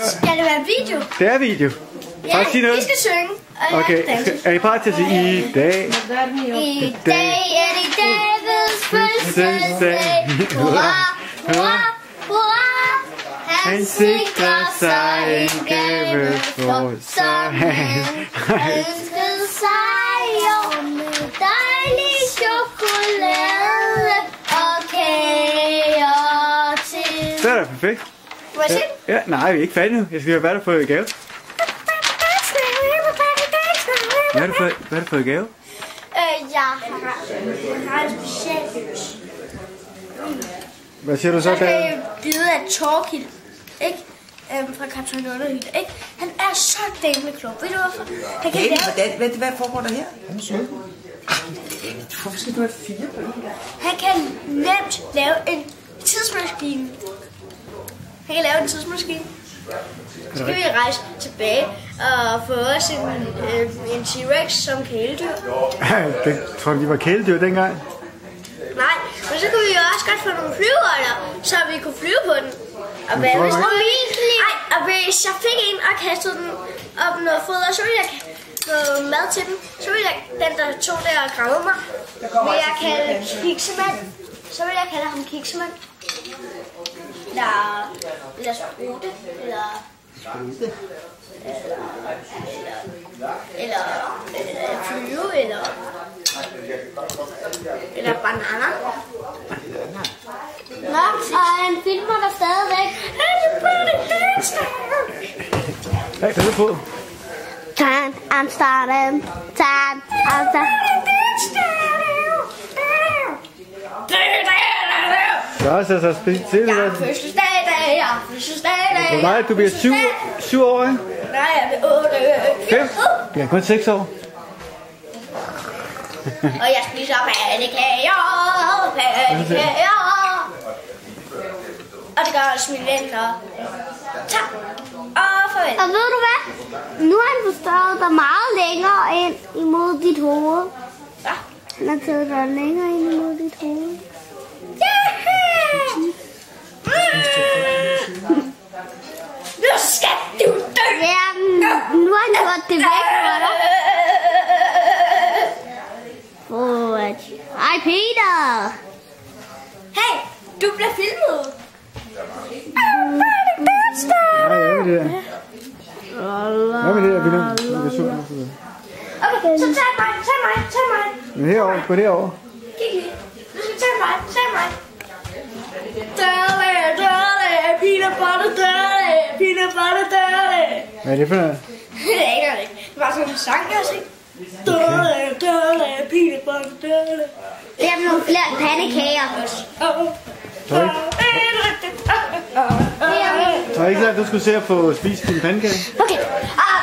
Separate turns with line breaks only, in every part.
Skal det være video?
Det er video.
Ja,
Bare sig noget.
vi skal synge. Og
Okay, er I klar til at sige i dag?
I dag er det Davids fødselsdag. Hurra, hurra, hurra. Han sikrer sig en gave for, som han ønskede sig. Og med dejlig chokolade og kager til.
Er perfekt.
Må jeg se?
Ja, nej, vi er ikke færdige nu. Jeg skal høre, hvad er der fået i gave? Hvad er det for, hvad er det for i gave?
Øh, jeg har, jeg har en special
Hvad siger du så der?
jeg bide af Torkild, ikke? Øhm, fra Kaptajn Underhytte, ikke? Han er så dæmende klog. Ved du hvorfor? Han kan lave,
hvordan, hvad, hvad foregår der her? Han er sød. Hvorfor skal du have fire på en gang?
han kan nemt lave en tidsmaskine. Han kan lave en tidsmaskine. Så skal vi rejse tilbage og få os en, øh, en T-Rex som kæledyr.
Det tror jeg, de var kæledyr dengang.
Nej, men så kunne vi jo også godt få nogle flyveøjler, så vi kunne flyve på den. Og hvad hvis,
jeg
Ej, og hvis jeg fik en og kastede den op noget foder, så ville jeg noget mad til den. Så ville jeg, den der tog der og krammede mig, vil jeg kalde kiksemand. Så vil jeg kalde ham kiksemand. Eller, eller sprute, eller... Eller, eller flyve, eller... Eller bananer. Nå, og han filmer der stadigvæk.
Hey, hvad er det på?
Tan, I'm starting. Tan, I'm
Så, så, så, spil til
Jeg har fødselsdag i dag, jeg har fødselsdag i dag.
Hvor meget? Du bliver syv, syv år, ikke?
Nej, jeg bliver 8.
Fem? Du bliver kun seks år.
Og jeg spiser pandekager, pandekager. Og det gør også mine venner. Tak. Og farvel.
Og ved du hvad? Nu har han forstørret dig meget længere ind imod dit hoved.
Ja.
Han har taget dig længere ind imod dit hoved.
Nu skal du dø.
Ja, men nu har han gjort det væk for dig. For at... Hej Peter!
Hey, du bliver filmet.
Nej, hvad med det her? Hvad med det her, William? Suge.
Okay, så tag mig, tag mig, tag mig.
Men herover, gå derover.
Kig lige. Du skal tage mig, tag mig. Dørle, dørle, peanut butter, dørle, peanut butter, dørle.
Hvad er det for noget?
Det aner jeg ikke. Det var sådan en sang, jeg har set. Peanut butter, dørle.
Det er nogle flere pandekager.
Jeg ikke, jeg ikke, at du skulle se at få spist din pandekage?
Okay. Ah.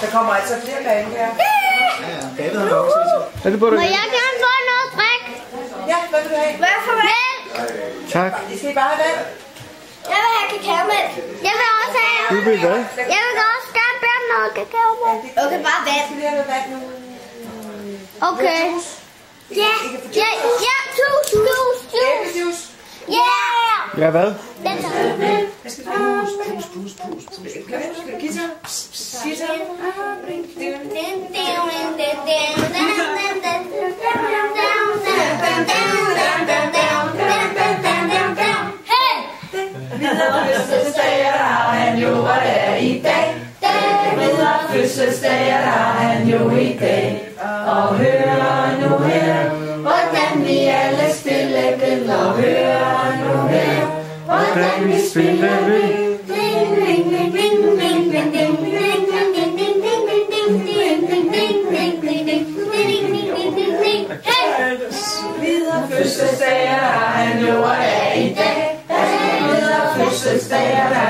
Der kommer altså flere lande her.
Er det på
Må
dig?
jeg gerne få noget drik?
Ja, hvad vil du have?
Hvad for vand?
Tak.
Skal I bare have vand?
Jeg vil have kakaomælk.
Jeg vil også have...
Du vil hvad?
Jeg vil også gerne noget kakao på.
Okay, bare vand.
Okay. Ja, ja, ja, juice, juice.
Æblejuice.
Yeah!
Ja, hvad?
Den tager.
Hvad skal? Pus, pus, pus, pus,
i dag. Fødselsdag er der han jo i dag. Og hør nu her, hvordan vi alle spille vil. Og hør nu her, hvordan vi spille vil. ding fødselsdag er han jo, og det er i dag. Videre fødselsdag er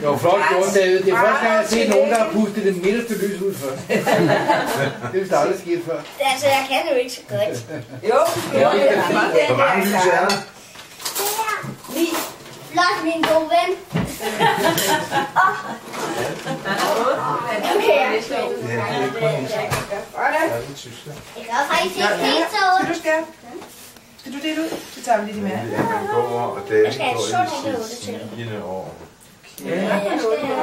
Det var
flot gjort, David. Det er første gang, jeg har set nogen, der har pustet det midterste lys ud før. det er vist aldrig sket før.
Altså, jeg kan jo ikke så godt.
Jo, jo, det er mange.
Hvor mange lys er der?
Ni.
Flot, min gode ven.
Okay, jeg
kan faktisk ikke helt så
Skal
ondt.
Skal du dele ud? Så tager vi lige det med.
Ja, man går, og det
Jeg skal have
går ind i
til.
sigende år.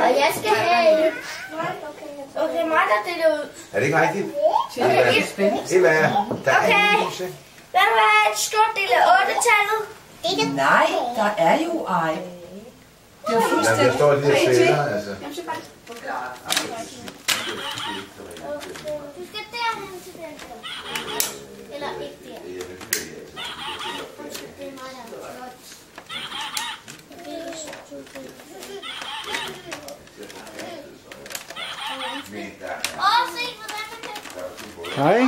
Og jeg skal have.
Okay, mig der deler ud.
Er det ikke rigtigt?
Okay,
Det er der er
Okay.
en lys, ikke?
Hvad vil have et stort del af 8-tallet?
Nej, der er jo ej. Det er
Jamen,
fuldstændig...
der står de der celler, altså.
Du skal derhen til den. Eller ikke der. Undskyld, det er mig, der er flot. Åh, se, hvordan man kan...
Hej.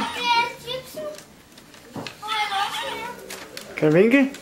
Kan jeg vinke?